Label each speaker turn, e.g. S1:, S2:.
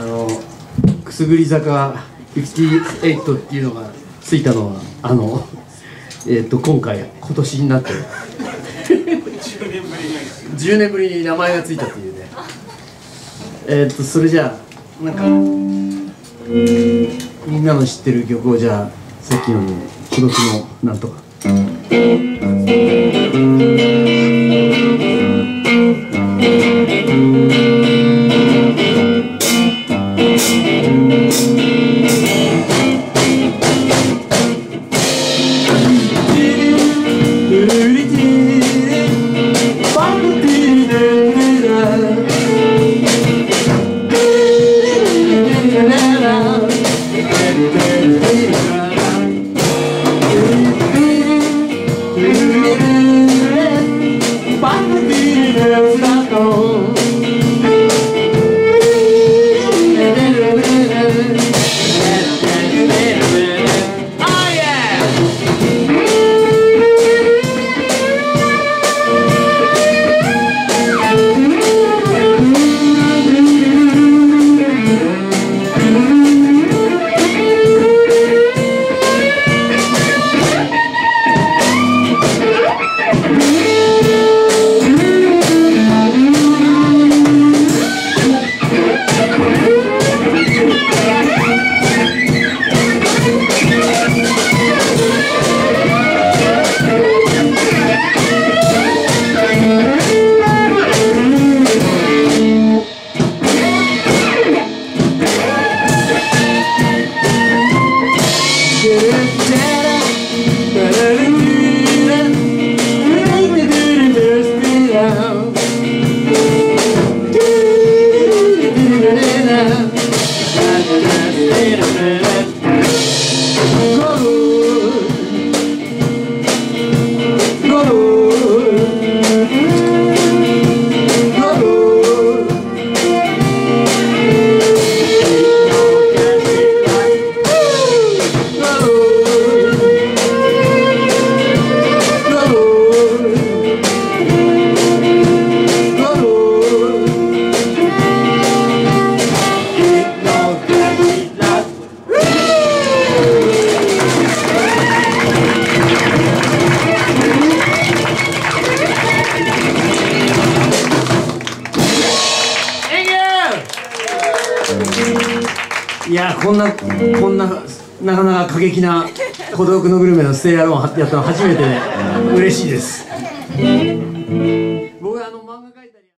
S1: あのくすぐり坂58っていうのがついたのはあのえっ、と今回今年になって。10年ぶりに名前がついたっていうね。えっ、とそれじゃあなんかみんなの知ってる曲をじゃあさっきの「孤独のなんとか」day. Said いやこんなこんななかなか過激な孤独のグルメのステイアローンやったの初めてで嬉しいです。